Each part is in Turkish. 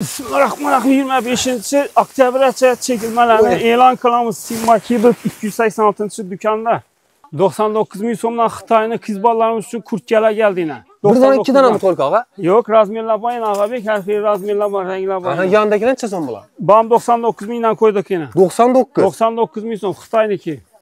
Bismillahirrahmanirrahim 25-ci oktyabrgacha chekilmalarni e'lon qilamiz. Sigma Cable 286 dükkanda 99 ming so'mdan Xitoyni qiz bolalarimiz uchun kurtkalar keldi yana. Birdan ikki dona mi to'lqa og'a? Yo'q, razmerlar bor yana Ag'abek, har xil razmerlar bor, ranglar bor. Ana yonidagi necha so'm bo'ladi? Bam 99 mingdan qo'ydik yana. 99. 99 ming so'm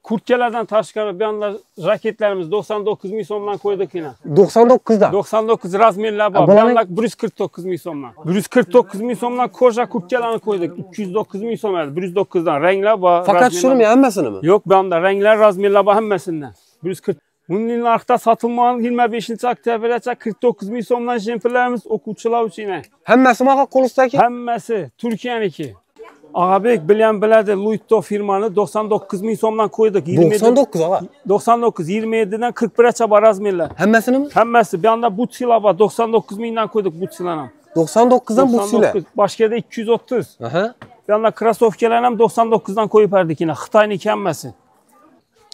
Xitoyniki. Kurtkalardan tashqari bu yoqda raketlarimiz 99 ming so'mdan qo'ydik yana. 99 dan. 99 razmerlar bor. Bu yoqda 149 ming so'mdan. 149 ming so'mdan koja kurtkalarni qo'ydik. 209 ming so'm edi. 109 dan. Ranglar bor. Faqat razmerlar shunimi hammasinimi? Yo'q, bu yoqda ranglar, razmerlar bor hammasidan. 140 Bunun narxda satılmayan 25 oktyabrgacha 49 ming so'mdan jemperlarimiz o'quvchilar uchun. Hammasimi og'a qo'l ustidagi? Hammasi Turkiyaniki. Ag'abek bilgan biladi, Luitto firmani 99 ming so'mdan qo'ydik. 99 og'a. 99 27 dan 41gacha bor razmerlar. Hammasinimi? Hammasi. Bu yoqda butsilar bor. 99 mingdan qo'ydik butsilarni ham. 99 dan bu sizlar. Boshqada 230. Aha. Bu yoqda krossovkalar ham 99 dan qo'yib berdik yana. Xitoyniki hammasi.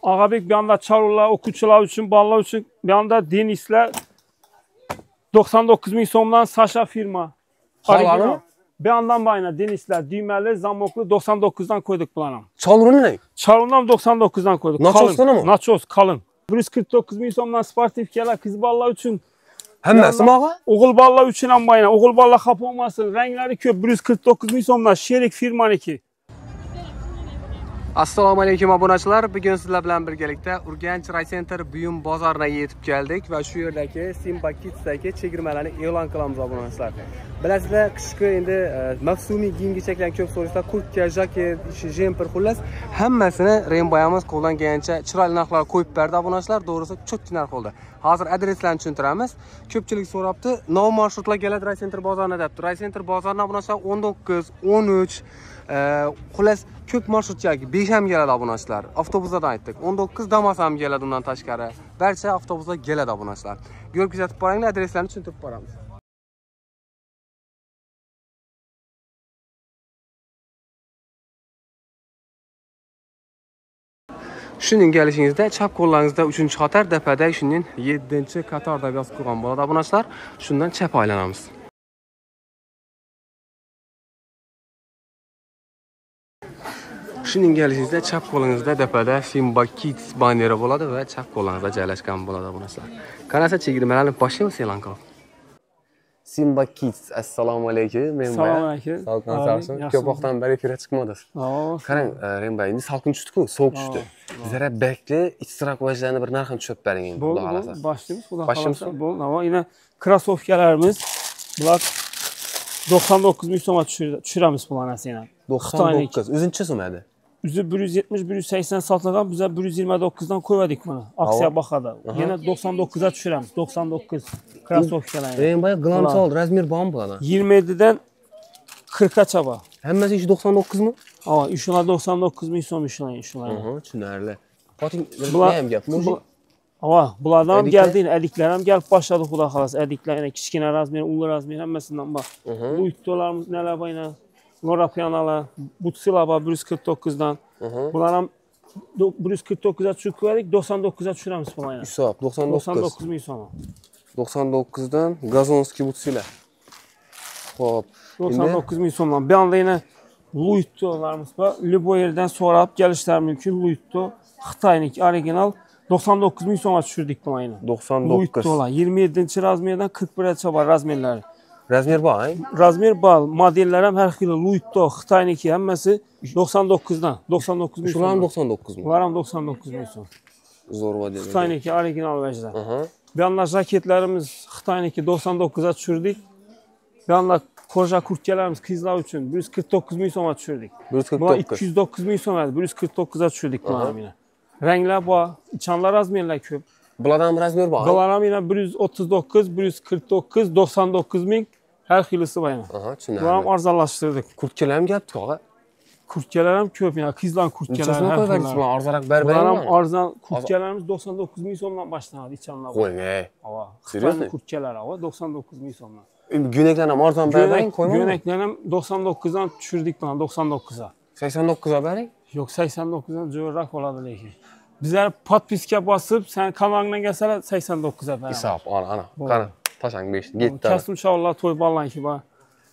Ag'abek bu yoqda chorvalar, o'quvchilar uchun, bolalar uchun bu yoqda denislar 99 ming so'mdan Sasha firma. Original. Bu yoqdan bayna denislar, düymeli, zamokli 99 dan qo'ydik bularni. ham. Cholruni ne? Chalunam 99 dan qo'ydik. Nachosdanmi? Qalin. Nachos qalin. 149 ming so'mdan sportivkalar qiz bolalar uchun, Hammasimi og'a? o'g'il bolalar uchun ham bayna. O'g'il bolalar xafa bo'lmasin. Ranglari ko'p. 149 ming so'mdan sherik firmaniki. Assalomu alaykum obunachilar. Bugun sizlar bilan birgalikda urganch raycenter buyum bozoriga yetib keldik va shu yerdagi simba kidsdagi chegirmalarni e'lon qilamiz obunachilar. Bilasizlar qishki endi e, mavsumiy kiyim kechaklar ko'p so'raysizlar kurtka jaket jemper xullas hammasini remboyamiz qo'ldan kelgancha chiroyli narxlarga qo'yib berdi obunachilar. To'g'risi cho'tki narx bo'ldi hozir adreslarni tushuntiramiz. Ko'pchilik so'rabdi nov marshrutlar keladi raycenter bozorina debdi raycenter bozorini obunachilar 19 13 xullas ko'p marshrut yoki besh ham keladi obunachilar avtobuslardan aytdik 19 damas ham keladi undan tashqari. Barcha avtobuslar keladi obunachilar bu yerga kuzatib boringlar adreslarni tushuntirib boramiz shuning kelishingizda chap qo'llaringizda 3 qator dapada shuning 7 qator deb yozib qo'ygan bo'ladi obunachilar shundan chap aylanamiz shuning kelishingizda chap qo'lingizda dapada simba kids banneri bo'ladi va chap qo'lingizda joylashgan bo'ladi obunachilar qarasa chegirmalarni boshlaymiz e'lon qilib simba kids assalomu alaykum. Men Assalomu alaykum. salqin ko'p vaqtdan beri efirga chiqmadingiz qarang e, remba endi salqin tushdiku sovuq tushdi. Zara bakni ichsiraq vajlarni bir narxini tushirib bering endi xudo bo'ldi. xohlasa. Boshlaymiz, xudo xohlasa. Bo'ldi. Havo yana krossovkalarimiz bular 99 ming so'mga tushir- tushiramiz bularni yana. 99 o'zincha so'madi O'zi 170, 180 sotilgan, biz 129 dan qo'ydik buni. Aksiya bahada. Yana 99 ga tushiramiz. 99 krossovkalar. remba glam Ulan. sol razmer bormi bularda 27 dan 40 gacha bor. hammasi ishi 99 mi Ha, ishlar 99 ming so'm ishlar, ishlar. Aha, tushunarli Poting Bular nima ham gap bu- Hava, bulardan ham Ediklar? geldi, ediklar ham gelib boshladi xudo xohlasa. Ediklar yana kichkina razmer, ulu razmer hammasidan bor. Bu ittolarimiz nelar bor yana? Lorapianalar, butsilar bor 149 dan. Bular ham do- 149 ga tushirib qo'ydik, 99 ga tushiramiz bularni. hisob 99 99 ming so'm. 99 dan gazonskiy butsilar Xo'p. 99 ming so'mdan. Bu yoqda yana Luittolarimiz bor. Любой yerdan so'rab kelishlari mumkin. Luitto Xitoyniki original 99 ming so'mga tushirdik bularni. 99. Luittolar 27 razmerdan 41gacha bor razmerlari. Razmer bor, ha? Razmer bor, modellar ham har xil. Luitto Xitoyniki hammasi 99 dan. 99 ming Shular ham so'm. 99 mi? Ular ham 99 ming so'm. Zo'r model. Xitoyniki original vajda. Aha. Bu yoqda jaketlarimiz Xitoyniki 99 ga tushirdik. Bu yoqda koja kurtkalarimiz qizlar uchun 149 ming so'mga tushirdik. Bular 149. 209 ming so'm edi. 149 ga tushirdik bularni yana. Ranglar bor, ichanlar razmerlar ko'p. Bularda ham razmer bor. Bular ham yana 139, 149, 99 ming har xilisi bor yana. Aha, arzonlashtirdik. Kurtkalar ham gapdi, og'a. Kurtkalar ham ko'p yana, qizlar kurtkalari Nechasini har qo'yib xillari. bular arzaroq Bular ham barbar. arzon kurtkalarimiz 99 ming so'mdan boshlanadi ichanlar. bor. Qo'ying, ey. Havo. Seriously? Xitoyning kurtkalari havo 99 ming so'mdan. Endi Go'naklar ham arzon barbang qo'ymaymi? Yo'naklar ham 99 dan tushirdik mana 99 ga. 89 ga bering. Yo'q 89 dan zo'rroq bo'ladi lekin. Bizlar podpiska bosib, sen kanalingdan kelsalar 89 ga beramiz. Hisob, ana, ana. Qani, tashang 5 7 ta. Kasım inşallah to'y bolalarniki bor.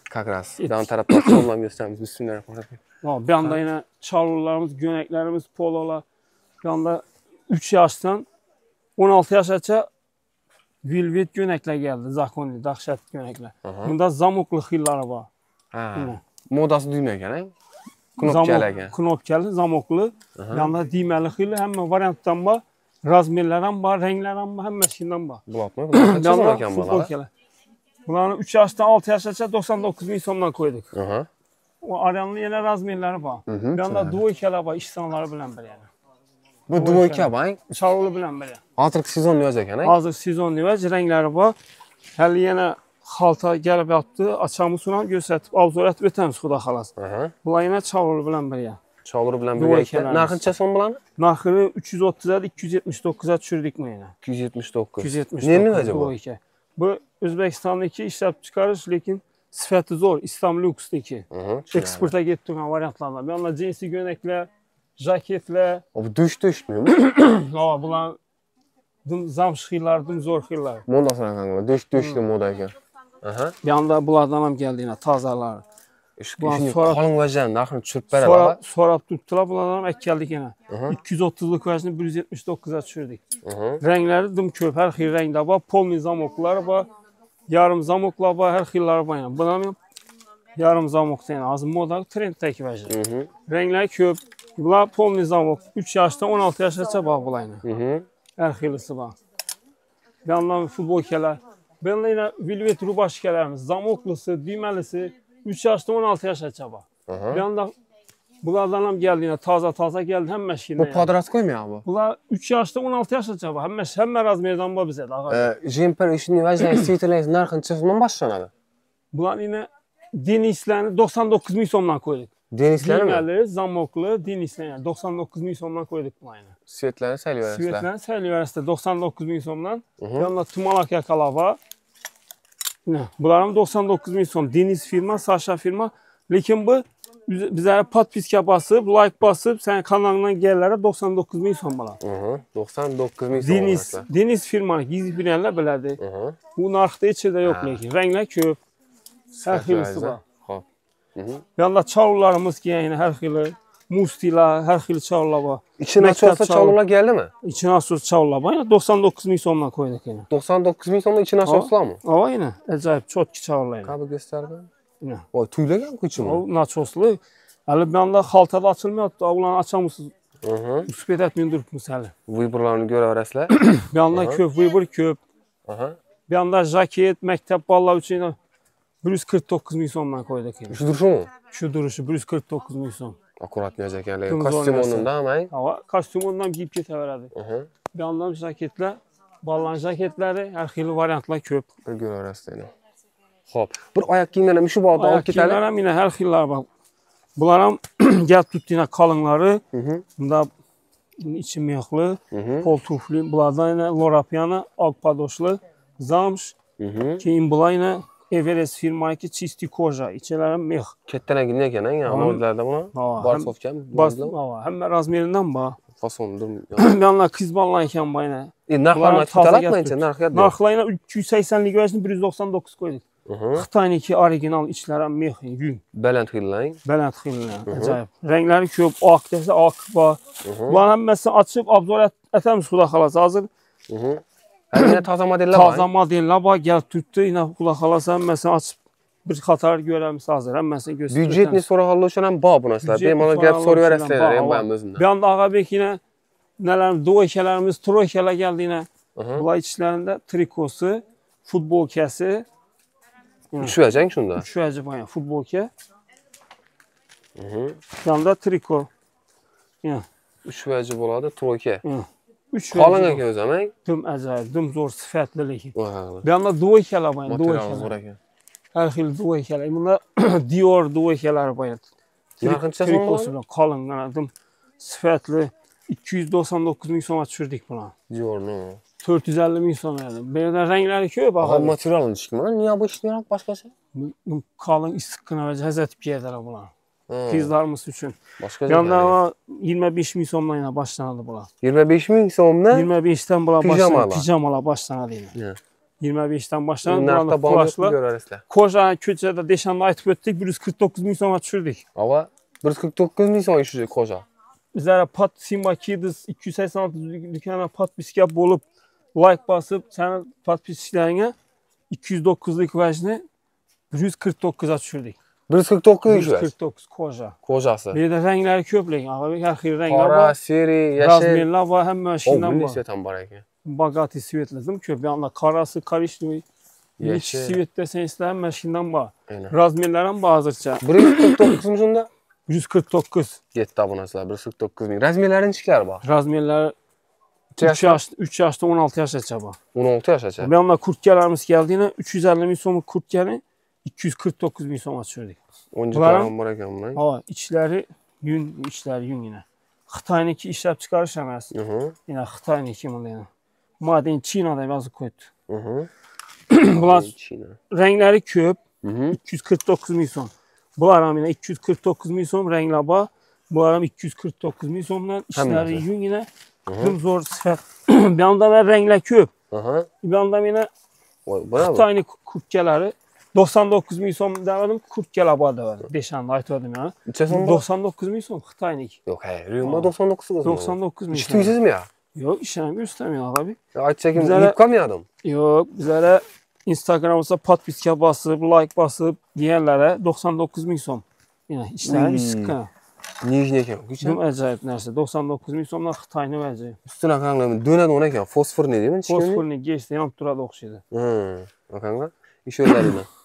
Как раз. Yan tarafta soldan gösterimiz. Bismillahirrahmanirrahim. Ha, bir anda yine çalgılarımız, göneklerimiz, pololar. Bir anda 3 yaştan 16 yaşaça Vilvet gönekler geldi. Zakoni, dahşet gönekler. Bunda zamoklu xilları var. Ha. Yine. Modası düymegen, he? Zamok- Knopkalagan. Knopkalı, zamoklu. Yanda düymeli xili, həmmə variantdan var. razmerlərən var, rənglərən var, həm məsindən var. Bulaqmı? Bulaqmı? Bulaqmı? Bunların 3 yaşdan 6 yaşa 99 min somdan qoyduq. Aha. O aranlı elə razmerləri var. Bir anda duo ikələr var, işsanları bilən belə yəni. Bu duo ikə var? Çarolu bilən belə. Hazır sezon növəcək yəni? Hazır sezon növəc, rəngləri var. Hələ yenə xalta gəlib yatdı, açamı sunan göstərib, avzorat ötən suda xalas. Bunlar yenə çarolu bilən belə yəni. Çağları bilen Duo bir iki ekle. vermiş. Narxınca son bulan? Naxırı 330-a 279-a düşürdük mü yenə? 279. 279. Neyin acaba? duo iki. Bu Özbəkistandakı işləb çıxarış, lakin sifəti zor. İslam Lux-daki. Aha. Eksporta getdirən variantlardan. Bir anda cinsi gönəklər, jaketlər, O bu düş düşmüyor mu? ha bunlar dım zam xillar, dım zor xillar. Modasına kanka. Düş düştü modayken. Aha. Bir anda bunlardan ham gəldi yenə tazalar. Ulan sonra- kalın vajen narxını çürp ver Sonra ala. sorab tutdular, bunlardan ek gəldik yenə. Aha. 230-luq vəzni 179-a düşürdük. Aha. Rəngləri dım köp, hər xil rəngdə var. Polni zamoklar var. Yarım zamoklar var, hər xilləri var yəni. Bunlar yarım zamok yəni az moda trenddəki vəzi. Hı hı. Rəngləri köp. Bunlar polni zamok 3 yaşdan 16 yaşaça bax bunlar yəni. Hı hı. Hər xilisi var. Bir yandan futbolkalar. Bir yandan yenə velvet rubaşkalarımız, zamoklusu, düyməlisi 3 yaşdan 16 yaşa çaba. Bir anda bunlardan ham gəldiyinə, taza-taza gəldi həm məşkinə. Bu podraskoymuyor bu? Bunlar 3 yaşdan 16 yaşa çaba. Həm məş, həm məraz meydanında bizədir ağa. Jemper işini vəclə sitələyin narxın çıxımından başlanır. Bunlar yine din işlerini 99 bin somdan koyduk. Din işleri mi? Dinlerleri, zamoklu din işlerini yani 99 bin somdan koyduk bu ayına. Sivetlerini Selvi Üniversitesi'de. Sivetlerini Selvi Üniversitesi'de 99 bin somdan. Yanında Tumalak Yakalava, bunların 99 min som. Deniz firma, Saşa firma. Lakin bu biz- bizə podpiska basıb, like basıb, sənin kanalından gəllərə 99 min som bala. Hı hı. 99 bin son Deniz. Deniz bilənlər belədir. Hı hı. Bu narxda heç yerdə yox Ha. lakin. Rənglər köp. Hər xilisi var. Hop. Yanında çavurlarımız ki, yəni hər xili. Mustila, hər xil Mektep açılsa çavur. çalırlar geldi mi? Çavurlar var. Yəni 99 min somdan qoyduq yəni. 99 bin sonra içine açılsa mı? Ava yenə əcayib çox ki çavurlar yəni. Kabı gösterdi. Yenə. Vay tüyle gel kıçım. O načoslu. Hələ bir anda xaltada açılmıyor. Ulan açamısınız. Hı hı. Üspət etməyin durubmuş hələ. Vibrolarını göre öğresler. Bir anda köp, vıybır köp. Bir anda jaket, məktəb ballar üçün yenə 149 min somdan qoyduq yəni. Şu duruşu mu? Şu duruşu 149 min som. Onun da ama. Hava kostyum ondan giyib getə verədi. Hı hı. Bir yandan jaketlər, ballan jaketləri, hər xil variantlar köp. Bir göre öğresler. Hop. Bir ayak giyimlerine şu bağda alıp Ayaq gidelim. giyimlər həm yenə hər xillər var. Bunlar ham qalınları. Hı hı. Bunda içi mexli, pol tufli, bunlardan yenə Lorapiyana, Zamş, Hı hı. keyin bunlar yenə Everest firmanınki çisti koja, içələri mex. Kettene gidene gelen ya. Tamam. Modellerde buna. Ha, Barsovken. Bas, Bas. hava, həmmə razmerindən ba. Fasondur. Bir yandan kız ballayken bu yenə. E, narxlarını Bunların açıp taze talatmayın gətirib. sen. Narx yad. Narxlayına 280-lik vəzni 199 qoyduq. Hı hı. Xitayınki orijinal içləri mex, yün. Belent hıllayın. Belənt xillə, ağ dəsə ağ var. var. modellər var, gəl tutdu, yenə xuda xalası həmməsini açıb bir xatar görəmiz hazır. Həmməsini göstərək. Büdjetini sonra hallaşanan bağ bu? Büdjetini Benim ona gelip soru En var. bayım özünden. Bir anda Ağabek yenə nələr, doykelərimiz, troykelər gəldi yenə. Bunlar içlərində trikosu, futbolkəsi, Üşüyeceksin şunda. üç vəcib var, yəni futbolkə, hı. yanında triko. Yəni, Üşüyecek oladı. Troike. üç Kalın vəcib. eken o zaman. Dım əcayib, dım zor sifətlilik. Vay. Bir anda doykələr var, yəni Material doykələr. zor eken. Hər xil doykələr. Bunlar Dior doykələr var. yəni. Narxınca son Trikosu mu? ilə qalın, yəni dım sifətli. 299 min soma düşürdük buna. Diyor ne? 450 min soma yəni. Belə rəngləri köp Aha bax. materialın çıkma. Niye bu işliyor başkası? Bu qalın istiqına Hı. Qızlarımız üçün. Yani. ama 25 min somla ilə başlandı bunlar. 25 bin somla 25-dən bunlar Pijamalar. başlandı. Pijamalar başlandı yəni. Ne? 25'ten başlanıp buranın kulaşla. Koja köçede deşanda aytıp ötdük 149 bin soma düşürdük. Ava 149 min son işləyir qoca. Bizlere pat Simba Kids 286 dükkana pat biskap olup like basıp senin pat biskaplarına 209'lık vecini 149'a düşürdük. 149 işləyir. 149 koja. Bir de renkleri köpleyin. Abi her xil renkler Qara, var. seri. Razmirler var hem O, məşindən bu var. nisbətən var ekan. Bagati Svetləzim köp. Yanında karası, karışlı. Yeşil. Svet desen istəyən məşindən var. Aynen. Razmirlərin bazırça. 149 munda 149. getdi abunəçilər. 149 min. Rəzmilərin çikləri var. Razmirlər 3 yaşda? yaş, 3 yaşda 16 yaş çaba. 16 yaşaca. Bir anda kurtgelerimiz geldiğine 350 bin somut kurtgeni 249 bin soma düşürdük. 10 Bunların- qaran var ekan bunlar. Hava içleri yün, içleri yün yine. Xitay'nınki işlep çıkarış emas. Hı hı. Yine Xitay'nınki bunu yine. Maden Çin'de yazık koydu. Hı hı. Bunlar renkleri köp. Hı hı. 249 bin som. Bu aram yine 249 bin som renkli ba. Bu aram 249 bin somdan işleri Həmin yün yine. Hı hı. Kızım zor sıfat. bir anda ben renkler köp. Bir anda yine bu. Xitayni kurtgeləri 99 min som demədim, kurtgel abad demədim. Deşən aytmadım ya. İçə sonda? 99 min som Xitaynik. Yok he. Rüyumda 99 kızım. 99 min. Hiç som. tüysüz mü ya? Yox, işləm göstərmiyor abi. Ya Ayt çekim Bizlərə- yıpka mı adam? Yox, bizlərə Instagramımızda patpiskə basıb, like basıb deyənlərə 99 min som. Yəni işlərim Hmm. sıxqa. Nijni ekan. Bu əcayib nəsə. 99 min somdan Xitayni vəcib. Üstüne kanka dönen ona ekan. Fosfor ne değil mi? Fosforni geçdi, yanıb duradı oxşaydı. Hı. Bakanga. İş özelliğine.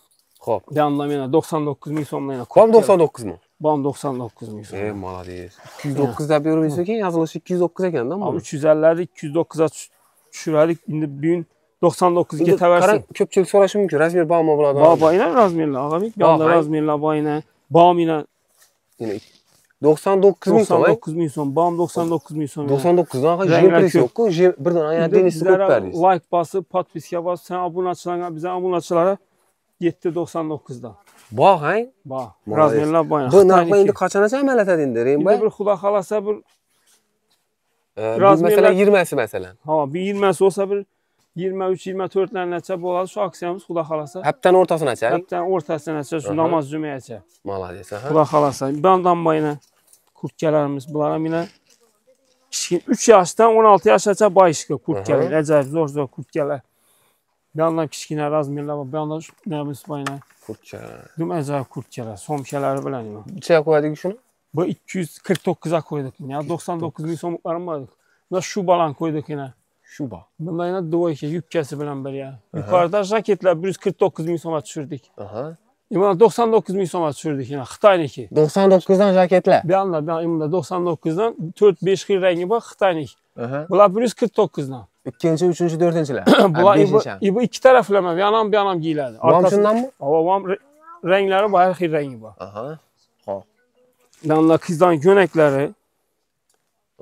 Hop. Bir anda mənə 99 min somla yenə. Kom 99 mu? Bam 99 min som. E malades. 209 da bir yorum istiyor ki yazılışı 209 ekan da Abi mı? 350'lərdə 209-a düş- düşürərik. İndi bu gün 99 getəvərsin. Köpçülük soraşım mümkün. Razmer bağma buladan. Baba ilə Razmirlə ağabey. Bir anda Baba. Razmirlə ba ilə. Bam ilə Yine 99 min son. 99 min son. Bam 99 min son. 99'dan kadar Rengler jim pres kök. yok. ku. Jim birden ayağı deniz sıkıp Bizlərə verdiyiz. like basıb, patpiskə basıb, sən abunəçilərə, bizə abunəçilərə 7.99-da. Bak hay. Ba. Malades. Razmirlə ba ilə. Bu nakla Xitayni indi ki. kaçana əməliyyat edindi İndi Rainbow? bir xuda xalasa bir Ee, Razmerler- mesela 20'si mesela. ha bir 20 olsa bir 23-24'lər nəçə болады şu aksiyamız xuda xalasa. Hepten ortasına çay. Hətta ortasına nəçə şu Aha. namaz cüməyə Malades. Aha. Xuda xalasa. Bandan bayına kurtgelərimiz bunlara minə 3 yaşdan 16 yaşaca bayışqı kurtgelər. Əcəb zor zor kurtgelər. Bandan kiçkinə razmirlər var. Bandan nəmiz bayına. Kurtça. Düm əcəb kurtgelər. Somkeləri bilən. Bir şey koydık şunu. Bu 249-a koyduq. Ya 99 min somluqlarım vardı. Buna şu balan koyduq yine. Şu bak. Bunda yine dvoyke yükkəsi bilən bir ya. Yukarıda jaketlər 149 min soma düşürdük. Aha. İmana 99 min soma düşürdük yine. Xitayınki. 99'dan jaketle. Bir anda bir anda 99'dan 4-5 xil rəngi var Xitaynik. Aha. Bunlar 149'dan. İkinci, üçüncü, dördüncüler. Bunlar Beşinci ibu, şan. ibu iki tərəfləmə, bir yanam bir yanam giyilərdi. Mamşından mı? Hava vam re- rəngləri var, hər xil rəngi var. Aha. Bir anda qızdan yönəkləri,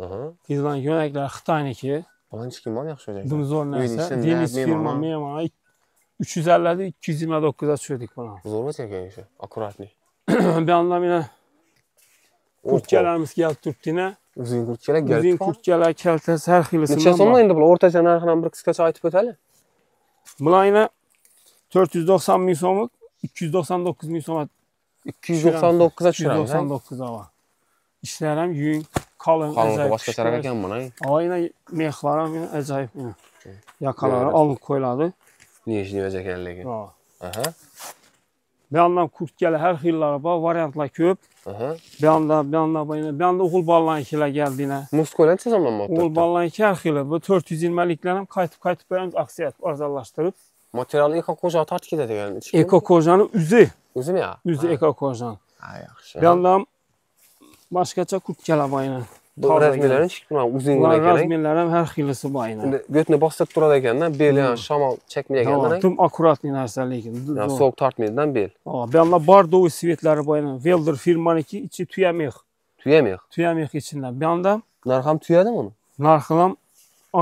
Aha. qızdan yönəkləri Xitayınki. Falan çıkayım var yaxşı olacak. Dumzor Ürün nəsə, içində, Deniz memana. firma, memana 350'də 229'a düşürdük buna. Zor mu çekiyorsun işi? Akuratlı. bir anda yine kurtgelərimiz gəldi Türkdinə. Uzun kurtçeler Uzun geldi falan. kurtgelər, kəltəs, hər Neçə xilisindən sonla var. indi bu ortaca narxından bir qısqaça aytıb ötəli? Bunlar yine 490 min somluq, 299 min soma 299'a düşürəm. 299'a var. İşlərəm yün, kalın, Qalın əcayib başqa işlər. tərəfə gəlmə bana. Ama yine mexlarım yine əcayib yine. Yakaları Evet. alın koyladı. Niyə işini verəcək əlləgi? Ha. Aha. Bir yandan kurt gəlir, hər xilləri var, variantlar köp. Aha. Bir yandan, bir yandan, bir yandan, bir yandan oğul ballarınkilə gəldiyinə. Muskoyla çəzamlan mı? Oğul ballarınki hər xili. Bu 420-liklərim qayıtıb-qayıtıb bəyəm aksiyat arzalaşdırıb. Materialı ekokoja atart ki dedi yəni. Ekokojanın üzü. Üzü mü ya? Üzü ekokojan. Ha, yaxşı. Bir yandan başqaca kurt gələ bayına. bu razmerlarni chikman uzungina ekan razmerlari ham har xilisi bor ekan go'tni bostirib turadi ekanda beli ham shamol chakmayaganda tim аккуратный narsa lekin sovuq tortmaydidan bel buyoqlar bordoviy svetlari bor velder firmaniki ichi tuyamex tuyamex tuyamex ichinda buyonda narxi ham tuyadimi uni narxi ham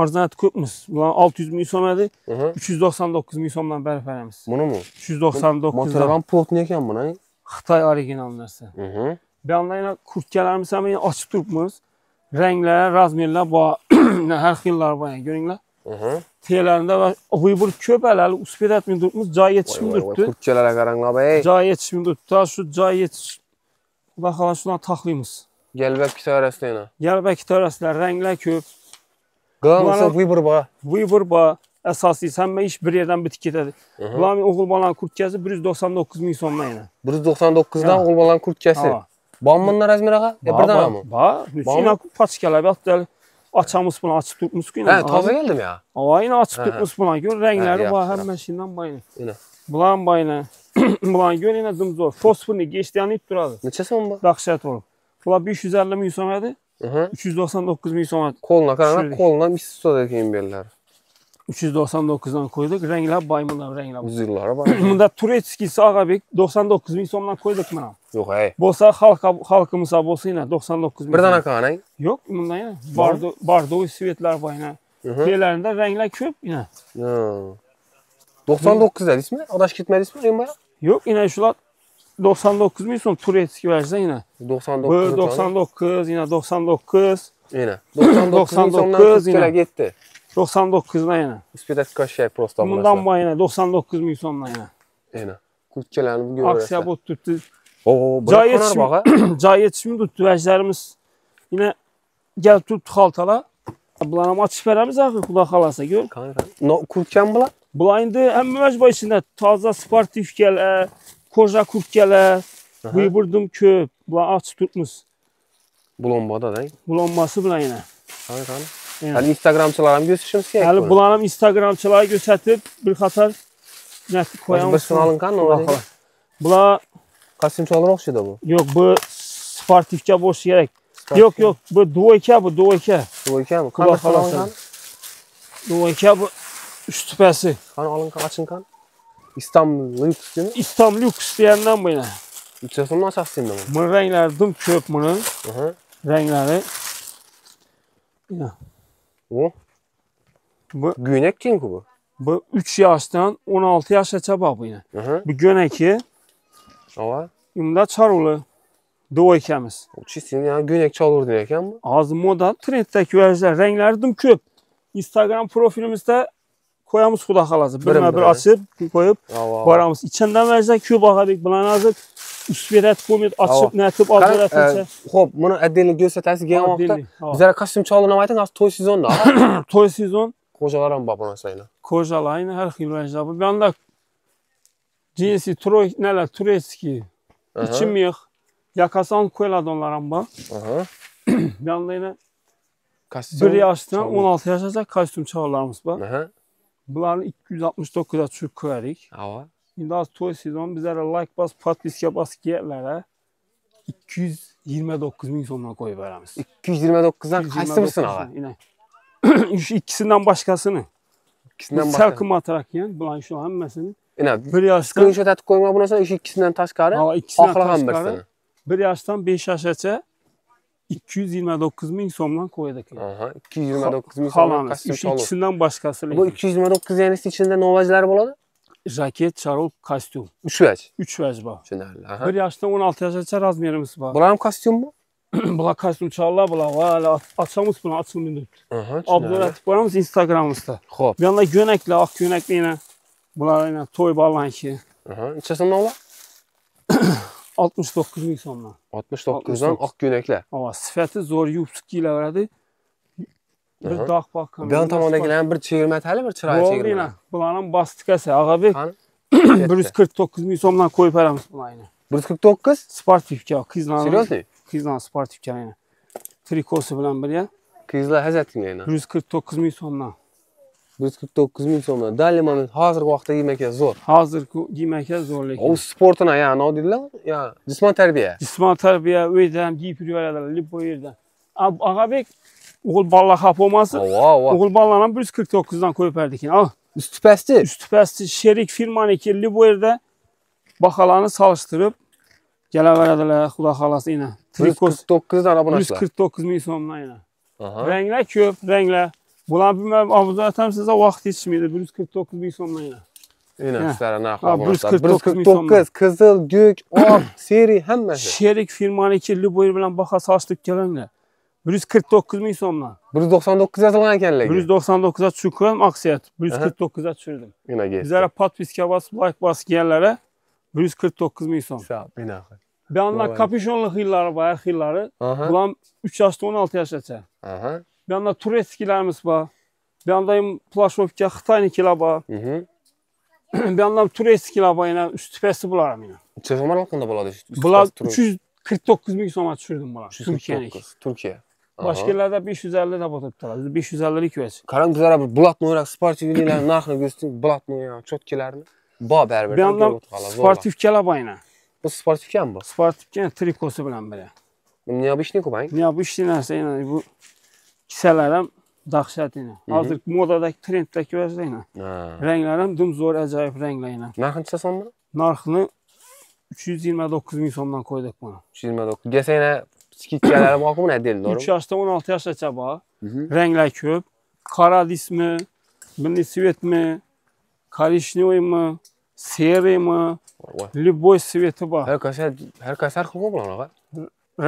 arzanati ko'pmiz bular olti yuz ming so'm edi uch yuz to'qson to'qqiz ming so'mdan berib beramiz bunimi uch yuz to'qson to'qqiz motor ham плотный ekan buni xitoy original narsa buyonda yana kurtkalarimizni ham ochib turibmiz razmerlər var. hər xillər var. Yəni görünlər. Aha. T'lərində və Uyğur köp hələli uspet etmir durmuş, cay vay. durdu. Kurtçelere karanla bey. Cay yetişmir durdu. Ta şu cay yetiş. Baxala şuna taxlıyımız. Bir tane rastlayına. Gəlbək tərəslər, rənglər köp. Mısın buyur baba. Uyğur ba əsası səmmə iş bir yerdən bitki etədi. Bunların oğul balan kurt gəzi 199 min somla yenə. 199'dan Ya. kulbalan kurt kesi. Ha. Bambanlar Azmir ağa? Ya bir tane mı? Ba, ki. He taze geldim ya. Ava yine açıb Hə, tutmuş buna gör Hə, rəngləri yaxşı, var yaxşı. hər məşindən bayını. Yine. Bulan bayını. Bulan gör yenə dımzor. Fosforni geçdiğini it duradı. Neçesi mi bu? Dağşət olub. Bula 550 min somadı. Hı hı. 399 min somadı. Koluna karanla Şöyle. koluna misto da diyeyim belirler. 399-dan koyduq. Rənglər baymınlar, rənglər. Yüzyıllara bak. Bunda Turetskisi Ağabek 99 min somdan koyduq buna. Yok hey. Bolsa halka halkımıza bolsa yine 99 min. Bir tane kanay. Yok bunda yine. Bardo Bardo svetler var hı. Şeylerinde renkler köp. Ya. 99 dedi ismi. Adaş gitmedi ismi diyeyim bana. Yok yine şular 99 min son Turetski verse yine. 99. Bu 99 yine 99 Yine. 99 min 99 sondan yine. gitti. 99'da yine. İspidet kaç şey prosta Bundan bu yine 99 min sonla yine. Yine. Kurtçelerini görürse. Aksiya bot tuttu. Oo, Cay yetişimi, bak cay yetişimi tuttu vəclərimiz. Yine gel tut xaltala. Bunlara açıb verəmiz axı kulaq xalasa gör. Kanka. No, kurtçen bu lan. Bunlar indi həm məcbə içində taza sportiv gələ, koja kurt gələ, Aha. buyburdım köp. Bunlar aç tutmuş. Bulombada da. Bulanması buna yenə. Kanka. Yəni, Yani Instagramçılara mı gösterişim siyah? Hələ bulanım Instagramçılara göstərib bir xatar nəti koyamız. Başını alın kan o var. Bula Kasım Çoğlar okşudu bu. yox bu sportivkə boş gerek. Yox yox bu duoyka bu duoyka. Bu iki mi? Kulak Kan alın halasın. kan. Duoyka bu. Kan alın kan açın kan. İstanbul lüks değil mi? İslam lüks deyəndən bu yenə. Üçesinin asansıydı bu. Bunun rəngləri dım köp bunun. Hı hı. Rəngləri. Yenə. Bu. Bu kim ki bu? Bu 3 yaşdan 16 yaşaça bax bu hı. Bu gönəki Ava. imda çarulu duoykəmiz. O çizsin ya günek çalır kan bu. Az moda trenddəki vərzlər, rəngləri dım köp. Instagram profilimizdə koyamız xuda xalası. Bir Birim bir koyub Ava. varamız. İçəndən vərzlər köp ağabek bulan azıq. Üstverət koyub açıb nətib Kan, azərətəcə. e, hop gen vakti. Adilli, ha. Bizlere Kasım Çoğlar'ın aytın az toy sezonda. Toy sezon Kocaların babana sayına. kojalayın hər xil vərzlər. Bu yanda cinsi troy nələr turetski. Aha. İçim yığ. Yakasan koyladı onlara bax. Aha. Bir Kasım. 1 yaşdan Çoğlar. 16 yaşaca kostyum çağlarımız var. Aha. Bunları 269'da çürük koyarıq. Ava. İndi az toy sezon bizlərə like bas, patliskiyə bas giyərlərə 229 min sonuna qoyub verəmiz. 229'dan kaçtı mısın ağa? Yine. Şu ikisindən başqasını. İkisinden başka. Selkım atarak yani. Bulan şu həmməsini. Yine Bir yaşdan, screenshot atıp koyma buna sonra şu ikisinden taş karı. ha, ikisindən Ahlagan taşqarı. birisini. Bir yaşdan 5 yaşaca 229 min somdan qoyduk. Yani. Aha. 229 bin sonra Kalanız. Kasım Şu Çoğlar. ikisindən başqası. Bu 229 yenisi içinde novacılar buladı. Jaket, çarol, kostyum. 3 veç. 3 vəcbə. Şunlarla. Aha. Bir yaşdan 16 yaşaca razmerimiz var. Bunlar kostyum mu? Bula kostyum çarlar bula var. Hala açamız bunu açılmıyor. Aha. Abdurrahim koyamız Instagramımızda. Hop. Bir yanda gönəklə, ağ gönəklə ilə bunlar ilə toy balan ki Aha. İçesin ne ola? 69 min somdan. 69'dan 69. ak günekler. Amma sifəti zor yupski ilə verədi. Bir Aha. dağ bax. Bir an tamamda gelen bir çevirme teli bir çıraya Oldu çevirme. ilə. Bunların bastikası Ağabey Hani? 149 min somdan koyub verəmiz buna ilə. 149. Sportivkə, qızla. Seriously? Qızla sportivkə ilə. Trikosu bilan birə Kızlar hezettin yayına. 149 min somdan. 149 bin sonra. Dali moment hazır vakti yemek ya zor. Hazır giyməkə zor lekin. sportuna ya ne o dediler? Ya cisman terbiye. Cisman tərbiyə öyrədən, giyib yürüyərlər, lipo yerdən. Ağabey oğul balla xap olması. Ova ova. Oğul ballarla 149-dan koyub verdik. Al. Üstü pesti. Üst pəsti şerik firmanı ki, Liboyerdə baxalarını çalışdırıb gələ verədilər xuda xalası ilə. Trikos 149 tane abonasılar. 149 min somla ilə. Aha. Rənglər köp, rənglər. Bunlar bilməm, avuza atam sizə vaxt yetişməydi. 149 min somla ilə. Yine Heh. üstlere ne Ha, abonasılar. 149 bin 149 kızıl, gök, ak, seri hemmesi. Şerik firmanı ki, Liboyer bilən baxa çalışdıq gələnlər. 149 ming so'mdan. 199 yozilgan ekanligi. 199 ga tushib ko'rdim, aksiyat. 149 ga tushirdim. Nimaga? Bizlara podpiska bosib, like bosganlari 149 ming so'm. Sağ, bunaqa. Bu yandan Vay. kapüşonlu xillari bor, har xillari. Aha. Bular 3 yoshdan 16 yoshgacha. Bir yandan turistkilərimiz var. Bir yandan plaşovka Xitaynikilə var. bir yandan turistkilə var yenə üst tüpəsi bularam yenə. Çevə mal haqqında buladı. Bula 349 min soma düşürdüm bula. Türkiyəlik. Türkiyə. Başka yerlerde 550 de batırdılar. 550'lik versin. Karan güzel abi blatnı olarak Spartak ilə nakla göstün blatnı ya çotkilerini. Ba berber. Bir yandan Spartak kelabayına. Bu Spartak mı bu? Spartak trikosu bilen böyle. Ne yapıştın kubayın? Ne yapıştın her şeyin bu kisalar ham dahshat yana. Hozir modadagi trenddagi ko'rasizlar yana. Ha. Ranglar ham dum zo'r ajoyib ranglar yana. Narxincha so'm buni? Narxini 329 ming so'mdan qo'ydik buni. 129. Desa yana skidkalari borku buni отдельно, 3 to'g'rimi? yoshdan 16 yoshgacha bor. Mhm. Ranglar ko'p. Qora dismi, bunday svetmi, korishnoymi, seriymi, Voy. любой sveti bor. Har qaysi har qaysi har xil bunaqa.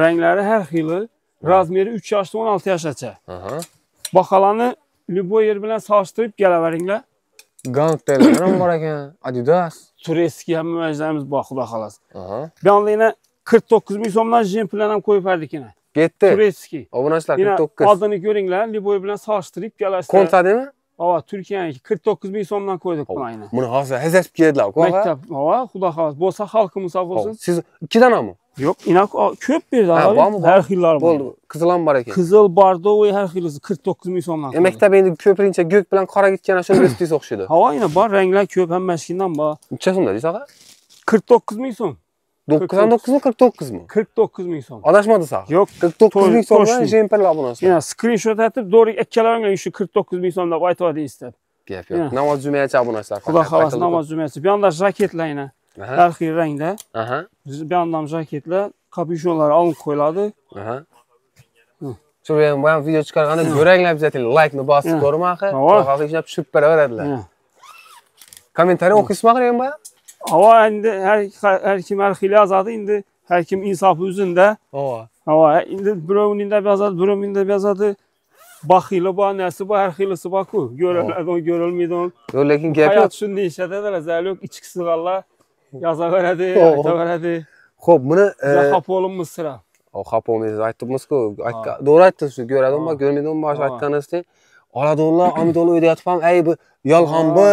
Ranglari har xili. Razmeri 3 yoshdan 16 yoshgacha. Aha. Baholarni любой yer bilan solishtirib kelaveringlar. Gantlar ham bor ekan. Adidas. Tureski ham muvajjamiz bor, xudo xolos. Aha. Bu yoqda yana 49 ming so'mdan jempilar ham qo'yib berdik yana. Ketdi. Tureski. Obunachilar Yana 49. oldini ko'ringlar, любой bilan solishtirib kelasizlar. Kontadimi? Ava Turkiyaniki 49 ming so'mdan qo'ydik buni ayni. Buni hozir hazab keldilar, ku. Maktab, ava xudo xolos bo'lsa xalqimiz sog' bo'lsin. Siz ikkidan ham? Yo'q, o- ko'p berdi. Ha, aholi. bormi, bor? Har xillari bor. Bo'ldi. Qizil ham bor ekan. Qizil, bordovoy har xillisi 49 ming so'mdan. E, qo'ydik. maktab endi ko'pincha go'k bilan qora ketgan shuni go'stingiz o'xshaydi. Havo yana bor, ranglar ko'p, hamma shundan bor. Necha so'mda deysiz og'a? 49 ming so'm. 99 mi 49 mi? 49 ming so'm. Adashmadi sağ. Yo'q, 49 ming so'mdan to'g'ri. jemperlar obunasi. Yana screenshot atib, doğru ikkalaringlar shu 49 ming so'm deb aytadi istab. Gap yo'q. Namoz jumayachi obunasilar. Xudo xolos namoz jumasi. Bu yoqda jaketlar yana. Aha. Har xil rangda. Aha. Bu yoqda jaketlar, kapyushonlar olinib qo'yiladi. Aha. Hı. Shu ham bu ham video chiqarganda ko'ranglar obязательно like ni bosib Hı. ko'ring axir. Havo. Xalq ishlab tushib beraveradilar. Yana. Kommentariy o'qisizmi axir ham bu? Hava endi har har kim har xil yozadi endi. Har kim insofi o'zida. Havo. Hava endi birovning deb yozadi, birovning deb yozadi. Baxili bor, nasi bor, har xilisi bor-ku. Ko'riladi, o ko'rilmaydi. o. Yo'q, lekin gap yo'q. Hayot shunday ishlatadilar, zali yo'q, ichki sig'anlar yozaveradi, Oh. aytaveradi. Xo'p, buni Zahab o'limmiz sira. O xapomiz aytibmiz-ku. aytgan- To'g'ri aytdingiz, shu ko'radimi, Ha. ko'rmaydimi, bosh Ha. aytganingizdek. Oladonlar, Amidonlar uyda yotib ham, "Ey bu yolg'on bu,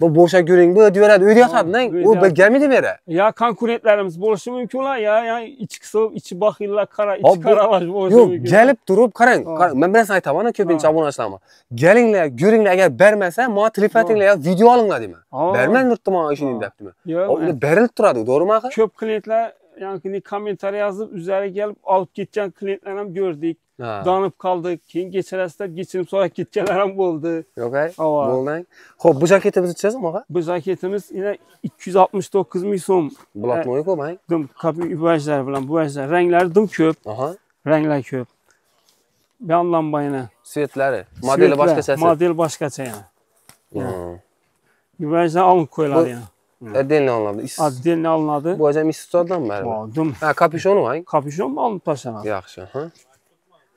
bu bo'shab yuring bu" deyaveradi. Uyda yotadi, nang. uyda U yotadi. bilganmidi beri? Ya konkurentlarimiz bo'lishi mumkinlar, ya, ya ichki sig'ib, ichi baxillar, qara, Hop, ichi bu- qaralash bo'lishi Yo'q, mumkin. kelib turib qarang. Ha. qarang, Men bir narsa aytaman, ko'pincha Ha. obunachilarga. Kelinglar, ko'ringlar, agar bermasa, menga telefon atinglar, yo video olinglar deyman. Ha. Bermang nurtimon ishining Ha. debdimi. Yo'q, Unda berilib turadi, to'g'rimi axir? ko'p klientlar yani kommentariy yozib, üzeriga kelib olib ketgan klientlar ham ko'rdik. Ha. Donib qoldik. Keyin kechirasizlar, kechirib so'rab ketganlar ham bo'ldi. Yo'q, ay. Ha. Bo'lding. Xo'p, bu jaketimizni chizim, og'a? Biz jaketimiz yana 269 ming so'm. Bloknoy ko'pang. Dim kapi ibajlar bilan bu ajlar ranglari dim ko'p, Aha. ranglar ko'p. Bu yandan bayana. Svetlari, modeli Svetlar, boshqachasi. Model boshqacha yana. Hmm. Ibajlar olinib qo'yiladi Bu- yana. E, Ədən alındı. Ədən alındı. Bu həcəm istidaddan bəri. Aldım. Hə, kapüşonu var. Kapüşon mu alınıb təşənə? Yaxşı, hə.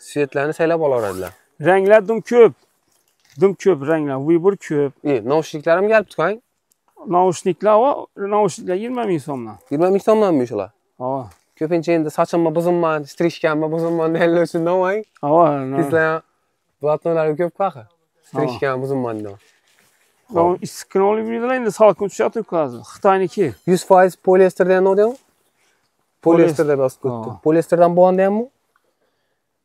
Svetlərini sələb alar edilər. Rənglər dum köp. Dum köp rənglər. Uyğur köp. İyi, naushniklərim gəlibdi qay. Naushniklər var. Naushniklər 20 min so'mdan. 20 min so'mdanmi shular? Ha. Ko'pincha endi sochimni buzimma, strishkamni buzimma deganlar uchun davay. Ha. Sizlar platnolar ko'p qaqa. Strishkam buzimma degan deyman. Now issiqni olib yuradilar endi salqin tushyapti hozir. Xitoyniki. 100% polyesterdan nima deyapman? Polyesterda bosib Ha. ketdi. Polyesterdan bo'lganda hammi?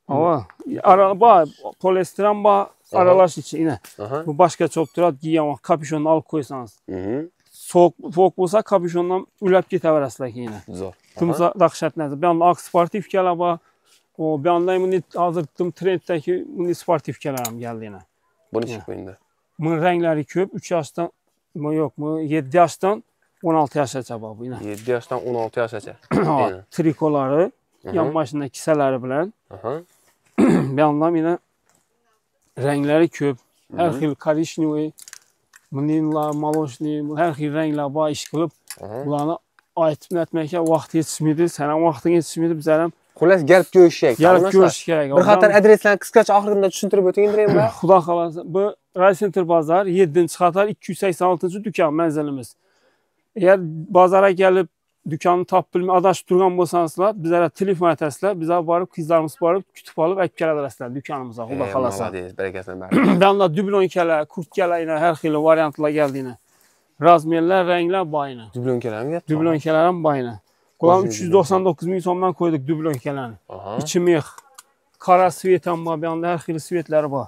Ha. Ara bor, polistron bor, aralash ichi ina. Aha. Bu boshqacha bo'lib turadi, kiygan kapishonni olib qo'ysangiz. Mhm. Sovuq, sovuq bo'lsa kapishondan ulab ketaverasizlar keyin. Zo'r. Tumsa dahshat narsa. Bu yoqda oq sportivkalar bor. O bu yoqda buni hozir tum trenddagi buni sportivkalar ham keldi yana. Buni Bunun rəngləri köp. 3 yaşdan mı, yox mu? 7 yaşdan 16 yaşa cavabı ilə. 7 yaşdan 16 yaşa. Trikoları, yan başında kisələri bilən. Yandan yenə rəngləri köp. Hər xil karişniyi, mlinla, maloşni, hər xil rənglər var iş qılıb. Bunları aytıb etməkə vaxt yetişmir, sənə vaxtın yetişmir, bizərim. Xullas gəlib görüşək. Gəlib görüşək. Bir xatar adreslərini qısqaç axırında düşündürüb ötüyündürəyim mən. Xuda xalası. Bu Rayon Center Bazar 7-ci xətar 286-cı dükan mənzilimiz. Əgər bazara gəlib dükanı tap bilmə, adaş durğan bolsanızlar, bizlərə telefon ətəsilə, bizə barıb qızlarımız barıb kütüb alıb ək gələr ərəslər dükanımıza, Quba xalasa. Deyir, bərəkətlə bərəkətlə. Yanında düblon kələ, kurt kələ ilə hər xili variantla gəldiyinə. Razmerlər, rənglər bayına. Düblon kələrim gəlir. Düblon kələrim bayına. Qulam 399 min somdan qoyduq düblon kələni. 2 mix. Qora svet ham bor, bu yoqda har xil svetlari bor.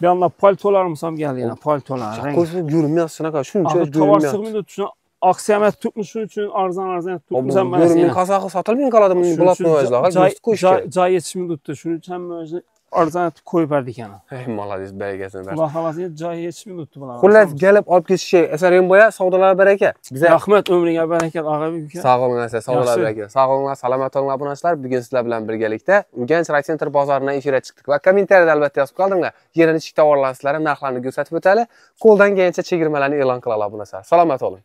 Bu yoqda paltolarimiz ham keldi yana, paltolar. renk. Qo'ysa yurmayapti shunaqa, shuncha Tovar yurmayapti. sig'maydi, shuni aksiyamat tutmuş shuning uchun arzon arzon tutmuş ham mana Yurmay yana. qasaqi sotilmay qoladi buni Shuning bulatni uchun o'zlari. joy- Go'sht qo'yish joy kerak. joy Arzanat koyup verdik yani. Hey, maladiz, bereketini versin. Allah halasını cahil yetişmeyi unuttu bana. Kullet gelip alıp geçiş şey. Eser Rimbo'ya savdalara bereket. Güzel. Rahmet ömrüne bereket. Ağabey büyük. Sağ olun size. Savdalara bereket. Sağ olun. Salamat olun abunatlar. Bugün sizler bilen birgelikte. Genç Ray Center bazarına işire çıktık. Ve kommentariyada elbette yazıp kaldınlar. Yeni çik tavarlar sizlere narxlarını gösterip öteli. Koldan gençe çekirmelerini ilan kılalı abunatlar. Salamat olun.